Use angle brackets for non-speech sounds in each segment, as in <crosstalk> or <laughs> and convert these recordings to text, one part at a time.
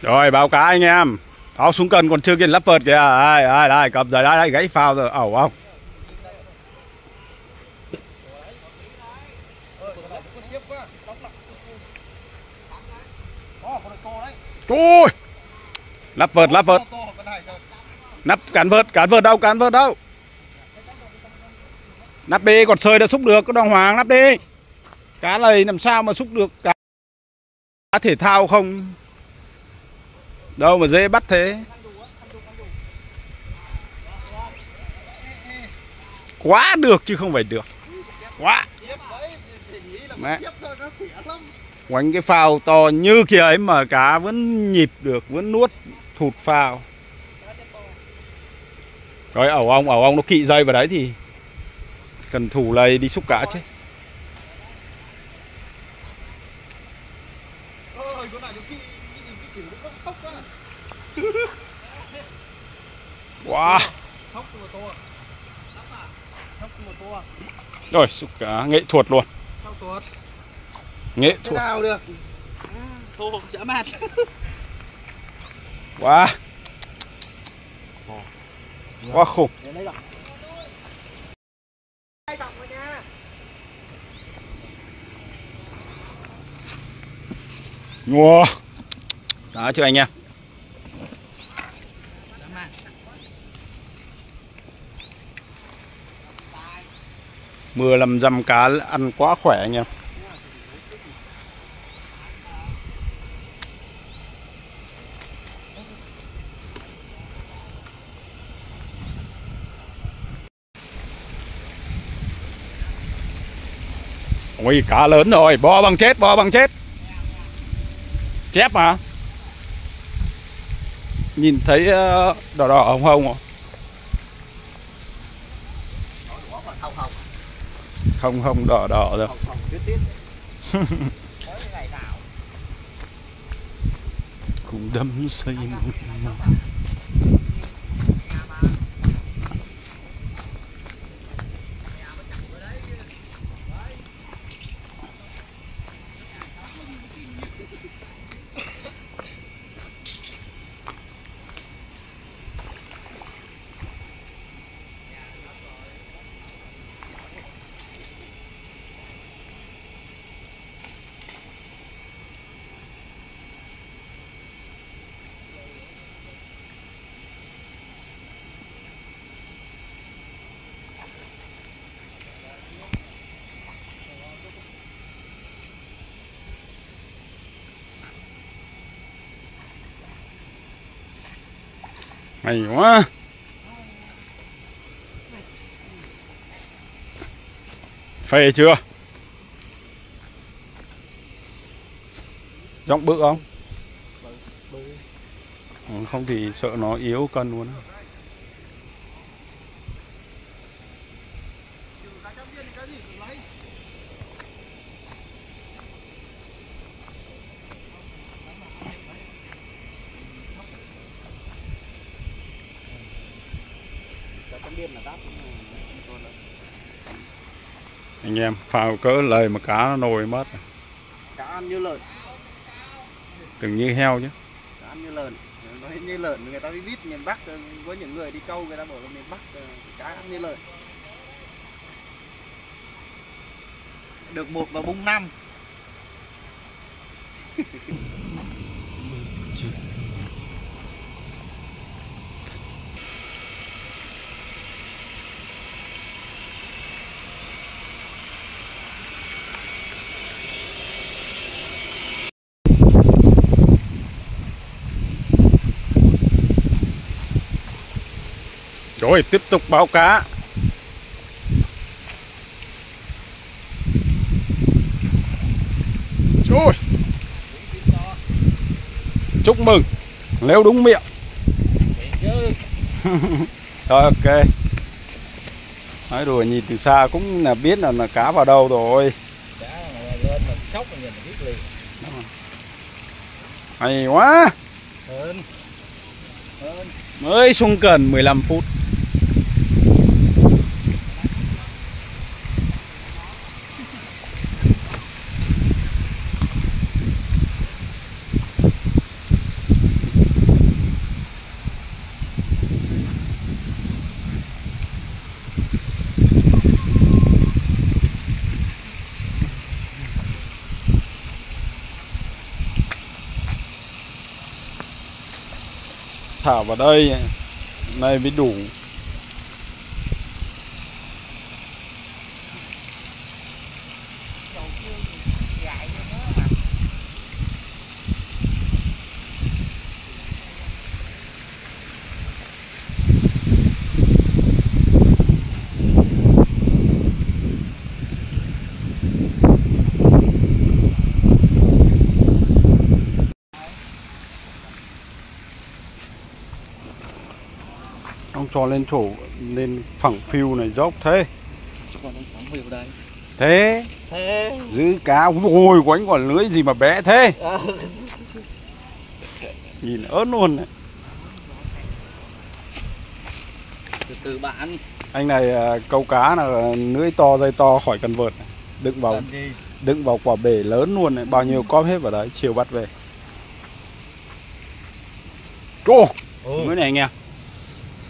Rồi báo cá anh em. Áo xuống cần còn chưa kiên lắp vợt kìa. Đây, đây, đây, cầm rồi đây, đây, gãy phao rồi. Ẩu không? Ui! Lắp vợt, lắp vợt. Nắp cán vợt, cán vợt đâu, cán vợt đâu? Nắp đi, còn sơi đã xúc được, có đồng hoàng nắp đi. Cá này làm sao mà xúc được? Cá thể thao không? Đâu mà dễ bắt thế. Quá được chứ không phải được. Quá. Mẹ. Quánh cái phao to như kia ấy mà cá vẫn nhịp được, Vẫn nuốt thụt phao. Rồi, ẩu ong ẩu ong nó kỵ dây vào đấy thì Cần thủ lầy đi xúc cá chứ. Rồi xúc cá nghệ thuật luôn. Nghệ Thế thuật. nào được? Thô chả mát. <laughs> Wow Quá khủng. Wow Đó chưa anh em Mưa làm dăm cá ăn quá khỏe anh em. Ôi cá lớn rồi, bò bằng chết, bò bằng chết. Chép mà. Nhìn thấy ờ, đỏ đỏ hồng hồng à? Không? Hồng đỏ đỏ rồi <laughs> Cũng đâm xây Hay quá. Phê chưa? Giọng bự không? Ừ, Không thì sợ nó yếu cân luôn Anh em phao cỡ lời mà cá nó nổi mất. Cá ăn như lợn. Từng như heo chứ. Cá ăn như lợn. Nói như lợn người ta mới biết miền Bắc ờ, Có những người đi câu người ta bảo là miền Bắc ờ, cá ăn như lợn. Được một và bung năm Rồi tiếp tục báo cá. Rồi. Chúc mừng. Nếu đúng miệng. <laughs> Rồi ok. Nói đùa nhìn từ xa cũng là biết là, là cá vào đâu rồi. Lên mà sốc mà nhìn biết liền. Hay quá. Hơn Hơn Mới xuống cần 15 phút thả vào đây. Này mới đủ. Ông cho lên chỗ lên phẳng phiu này dốc thế. Thế. Thế. Giữ cá ôi quánh quả lưới gì mà bé thế. À. nhìn ớn luôn đấy. từ từ bạn. Anh này à, câu cá là lưới to dây to khỏi cần vợt đựng vào đựng vào quả bể lớn luôn này. Bao nhiêu cóp hết vào đấy chiều bắt về. Ô ừ. mới này em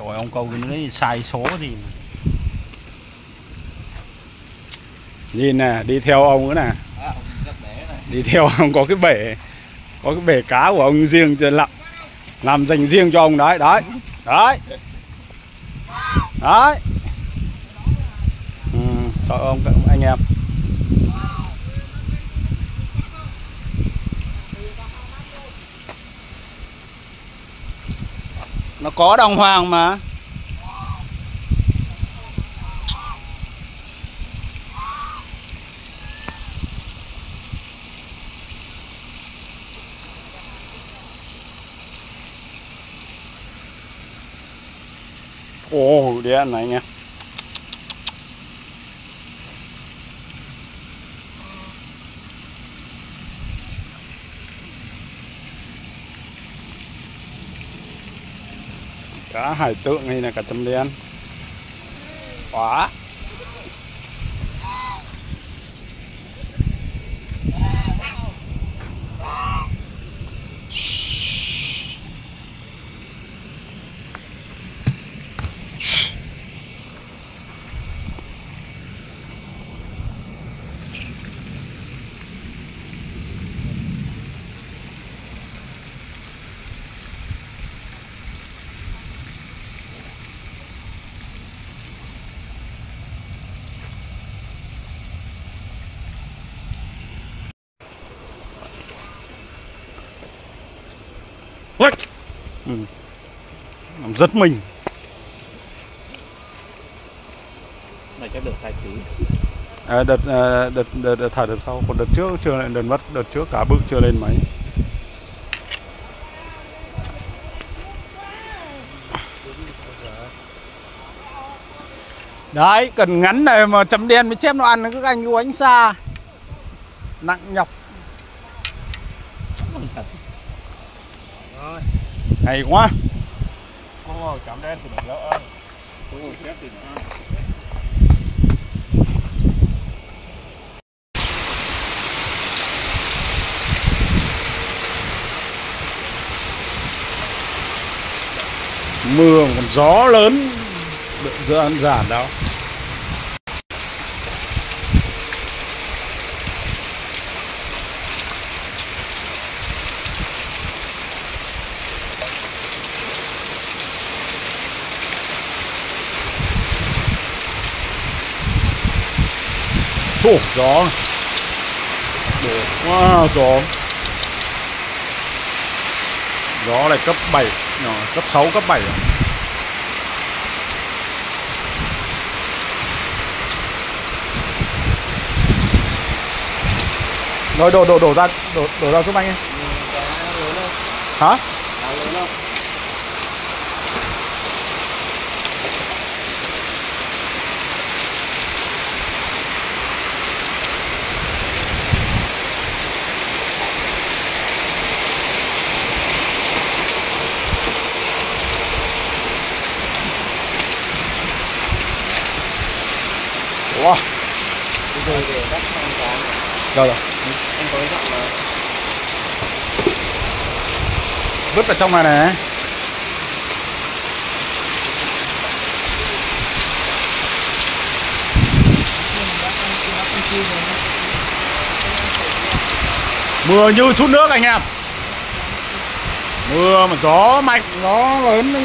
trời ông câu cái lưới sai số gì nhìn nè đi theo ông nữa nè. À, đi theo ông có cái bể có cái bể cá của ông riêng trên lặng làm dành riêng cho ông. Đấy đấy đấy. Đấy. Ừ, sợ ông các anh em nó có đồng hoàng mà ồ đen này nha. Cá hải tượng hay là cả chấm đen. Quá Ui. Ừ. Làm rất mình. Này chắc được hai tí. À, đợt, à, đợt, đợt, đợt thả đợt sau. Còn đợt trước chưa lên đợt mất đợt trước cả bự chưa lên máy. Đấy cần ngắn này mà chấm đen mới chép nó ăn cứ anh cứ ánh xa. Nặng nhọc. Rồi hay quá. Ôi chấm đen thì mình lỡ ôi chết thì nó mưa còn gió lớn đợi giữa ăn giản đâu Ồ, gió Đổ quá gió Gió này cấp 7 nhỏ, Cấp 6, cấp 7 rồi. Rồi đổ đổ đổ ra đổ đổ ra giúp anh ấy. Hả? Để bắt con cá Rồi rồi. anh có giọng mà Vứt vào trong này này. Mưa như chút nước anh em. mưa mà gió mạnh gió lớn đấy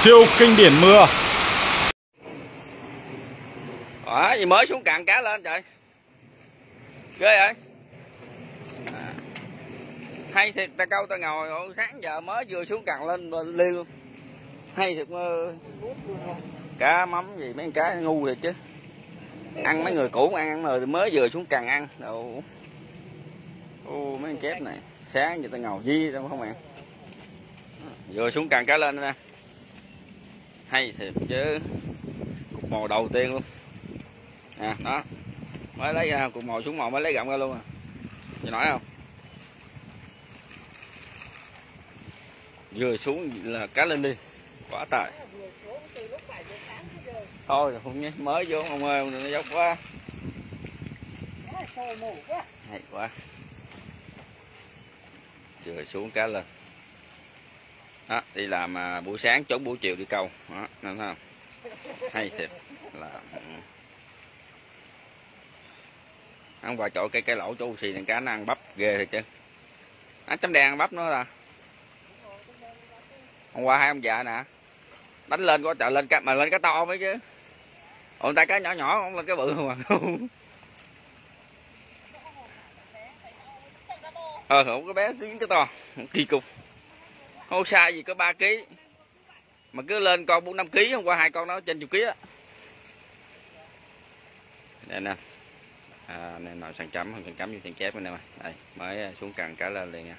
siêu kinh điển mưa. Đó, gì mới xuống cạn cá lên trời? Ghê vậy? À. hay thiệt ta câu ta ngồi sáng giờ mới vừa xuống cạn lên rồi liêu hay thiệt mơ. Cá mắm gì mấy con cá ngu thiệt chứ. Ăn mấy người cũ ăn rồi mới vừa xuống cạn ăn. Đồ. ô mấy con kép này sáng giờ ta ngồi di đâu không ạ vừa xuống cạn cá lên nè hay thiệt chứ. Cục mồi đầu tiên luôn. Nè, đó. Mới lấy ra, cục mồi xuống mồi mới lấy gặm ra luôn à. Chị nói không? Vừa xuống là cá lên đi. Quá tài. Thôi không nhé mới vô ông ơi nó dốc quá. Hay quá. Vừa xuống cá lên đó, đi làm à, buổi sáng trốn buổi chiều đi câu. Đó nên thấy không? Hay thiệt là ừ. ăn vào chỗ cây cây lỗ chỗ xì này cá nó ăn bắp ghê thiệt chứ. Ăn chấm đen ăn bắp nữa là hôm qua hai ông già nè đánh lên có trời lên cá mà lên cá to mới chứ. Ông ta cá nhỏ nhỏ không lên cái bự mà. <laughs> Ờ không có bé tiếng cái to kỳ cục hô sai gì có 3 kg mà cứ lên con bốn năm kg hôm qua hai con nó trên chục kg á. Đây nè. À, này nồi sàn chấm sàn chấm như sàn chép này nè đây mới à, xuống cần cá lên liền nha